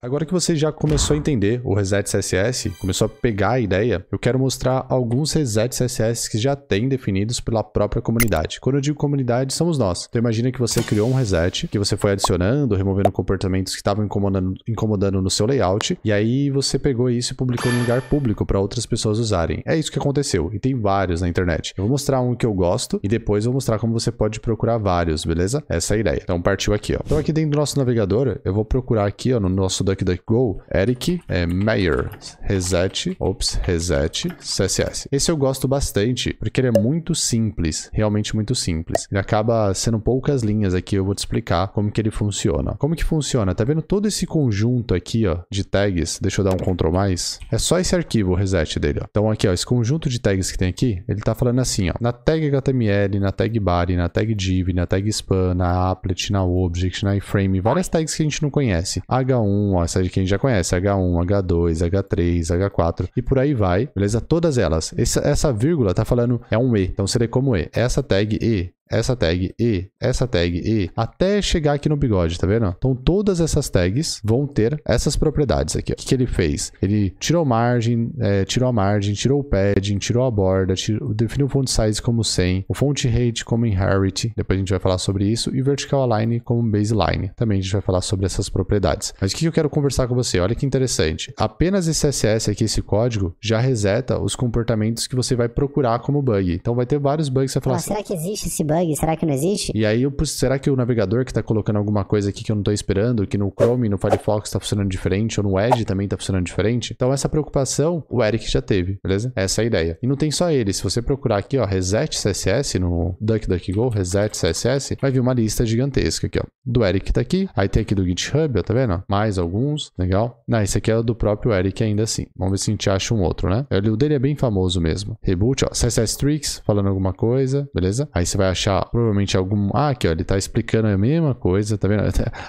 Agora que você já começou a entender o reset CSS, começou a pegar a ideia, eu quero mostrar alguns resets CSS que já tem definidos pela própria comunidade. Quando eu digo comunidade, somos nós. Então imagina que você criou um reset, que você foi adicionando, removendo comportamentos que estavam incomodando, incomodando no seu layout, e aí você pegou isso e publicou em lugar público para outras pessoas usarem. É isso que aconteceu, e tem vários na internet. Eu vou mostrar um que eu gosto, e depois eu vou mostrar como você pode procurar vários, beleza? Essa é a ideia. Então partiu aqui, ó. Então aqui dentro do nosso navegador, eu vou procurar aqui, ó, no nosso DuckDuckGo, Eric é, Meyer, reset, ops, reset, CSS. Esse eu gosto bastante, porque ele é muito simples, realmente muito simples. Ele acaba sendo poucas linhas aqui, eu vou te explicar como que ele funciona. Como que funciona? Tá vendo todo esse conjunto aqui, ó, de tags? Deixa eu dar um Ctrl+. Mais. É só esse arquivo, o reset dele, ó. Então aqui, ó, esse conjunto de tags que tem aqui, ele tá falando assim, ó, na tag HTML, na tag body, na tag div, na tag span, na applet, na object, na iframe, várias tags que a gente não conhece. H1, essa que a gente já conhece, H1, H2, H3, H4 e por aí vai, beleza? Todas elas. Essa, essa vírgula tá falando é um E, então seria como E. Essa tag E essa tag e, essa tag e, até chegar aqui no bigode, tá vendo? Então todas essas tags vão ter essas propriedades aqui. Ó. O que, ele fez? Ele tirou margem, é, tirou a margem, tirou o padding, tirou a borda, tirou, definiu o font size como 100, o font height como inherit, depois a gente vai falar sobre isso, e vertical align como baseline. Também a gente vai falar sobre essas propriedades. Mas o que, que eu quero conversar com você? Olha que interessante. Apenas esse CSS aqui, esse código, já reseta os comportamentos que você vai procurar como bug. Então vai ter vários bugs que você vai falar ah, assim, será que existe esse bug? Bug? Será que não existe? E aí, eu, será que o navegador que tá colocando alguma coisa aqui que eu não tô esperando, que no Chrome, no Firefox tá funcionando diferente, ou no Edge também tá funcionando diferente? Então, essa preocupação o Eric já teve, beleza? Essa é a ideia. E não tem só ele. Se você procurar aqui, ó, Reset CSS no DuckDuckGo, Reset CSS, vai vir uma lista gigantesca aqui, ó. Do Eric tá aqui. Aí tem aqui do GitHub, ó, tá vendo? Mais alguns. Legal. Não, esse aqui é do próprio Eric ainda assim. Vamos ver se a gente acha um outro, né? O dele é bem famoso mesmo. Reboot, ó. CSS Tricks, falando alguma coisa, beleza? Aí você vai achar provavelmente algum. Ah, aqui, ó, ele tá explicando a mesma coisa, tá vendo?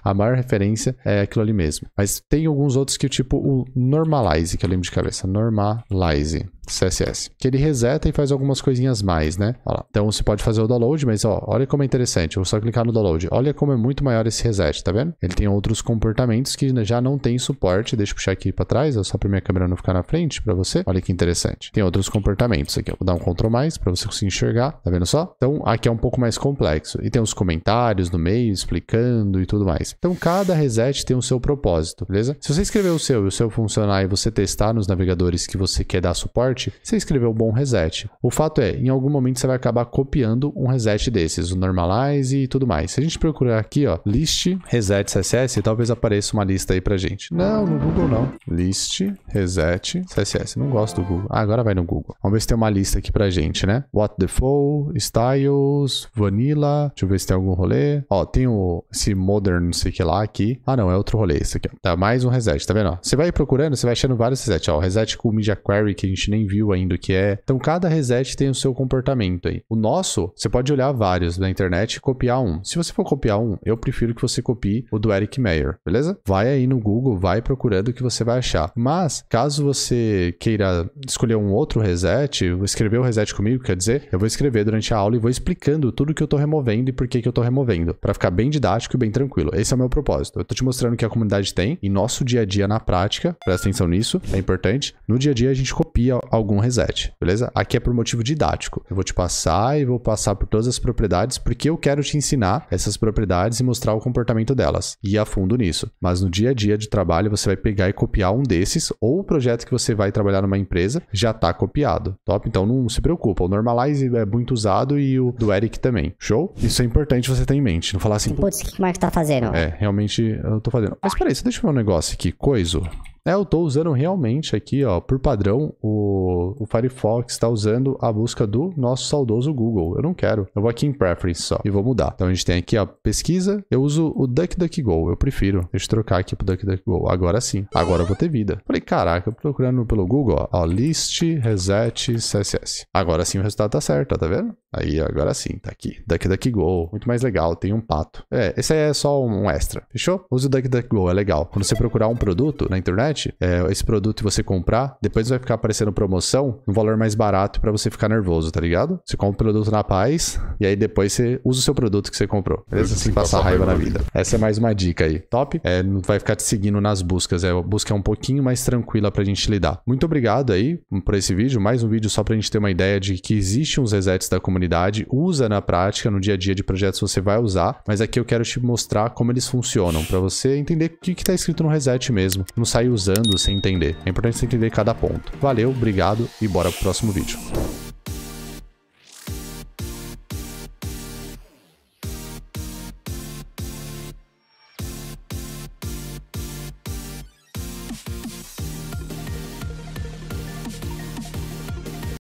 A maior referência é aquilo ali mesmo. Mas tem alguns outros que, tipo, o Normalize, que eu lembro de cabeça. Normalize. CSS, que ele reseta e faz algumas coisinhas mais, né? Então você pode fazer o download, mas ó, olha como é interessante. Eu vou só clicar no download. Olha como é muito maior esse reset, tá vendo? Ele tem outros comportamentos que já não tem suporte. Deixa eu puxar aqui para trás, ó, só para minha câmera não ficar na frente para você. Olha que interessante. Tem outros comportamentos aqui. Vou dar um Ctrl mais para você conseguir enxergar, tá vendo só? Então aqui é um pouco mais complexo e tem os comentários no meio explicando e tudo mais. Então cada reset tem o seu propósito, beleza? Se você escrever o seu e o seu funcionar e você testar nos navegadores que você quer dar suporte você escreveu bom reset. O fato é, em algum momento você vai acabar copiando um reset desses, o normalize e tudo mais. Se a gente procurar aqui, ó, list reset CSS, talvez apareça uma lista aí pra gente. Não, no Google não. List reset CSS. Não gosto do Google. Ah, agora vai no Google. Vamos ver se tem uma lista aqui pra gente, né? What default, styles, vanilla. Deixa eu ver se tem algum rolê. Ó, tem o, esse modern não sei o que lá aqui. Ah, não, é outro rolê esse aqui. Tá, mais um reset, tá vendo? Ó, você vai procurando, você vai achando vários resets. Ó, reset com media query que a gente nem viu ainda o que é. Então, cada reset tem o seu comportamento aí. O nosso, você pode olhar vários na internet e copiar um. Se você for copiar um, eu prefiro que você copie o do Eric Meyer, beleza? Vai aí no Google, vai procurando o que você vai achar. Mas, caso você queira escolher um outro reset, escrever o reset comigo, quer dizer, eu vou escrever durante a aula e vou explicando tudo que eu tô removendo e por que, que eu tô removendo, para ficar bem didático e bem tranquilo. Esse é o meu propósito. Eu tô te mostrando que a comunidade tem e nosso dia a dia na prática, presta atenção nisso, é importante. No dia a dia a gente copia algum reset, beleza? Aqui é por motivo didático. Eu vou te passar e vou passar por todas as propriedades porque eu quero te ensinar essas propriedades e mostrar o comportamento delas. E a fundo nisso. Mas no dia a dia de trabalho você vai pegar e copiar um desses ou o projeto que você vai trabalhar numa empresa já está copiado. Top? Então não se preocupa. O Normalize é muito usado e o do Eric também. Show? Isso é importante você ter em mente. Não falar assim. Putz, o que o Marcos tá fazendo? É, realmente eu tô fazendo. Mas peraí, deixa eu ver um negócio aqui. Coiso. É, eu estou usando realmente aqui, ó, por padrão, o, o Firefox está usando a busca do nosso saudoso Google. Eu não quero. Eu vou aqui em Preference só e vou mudar. Então a gente tem aqui a pesquisa. Eu uso o DuckDuckGo, eu prefiro. Deixa eu trocar aqui pro DuckDuckGo. Agora sim. Agora eu vou ter vida. Falei, caraca, procurando pelo Google, ó, ó list, reset, CSS. Agora sim o resultado tá certo, ó, tá vendo? Aí, agora sim, tá aqui. DuckDuckGo, muito mais legal, tem um pato. É, esse aí é só um extra, fechou? Use o DuckDuckGo, é legal. Quando você procurar um produto na internet, é, esse produto você comprar, depois vai ficar aparecendo promoção, um valor mais barato para você ficar nervoso, tá ligado? Você compra o produto na paz, e aí depois você usa o seu produto que você comprou. Beleza? Sem passar raiva na vida. Essa é mais uma dica aí. Top? É, não vai ficar te seguindo nas buscas, é, a busca é um pouquinho mais tranquila pra gente lidar. Muito obrigado aí por esse vídeo, mais um vídeo só pra gente ter uma ideia de que existe uns resets da comunidade, usa na prática, no dia a dia de projetos você vai usar, mas aqui eu quero te mostrar como eles funcionam, para você entender o que está escrito no reset mesmo, não sair usando sem entender. É importante você entender cada ponto. Valeu, obrigado e bora pro próximo vídeo.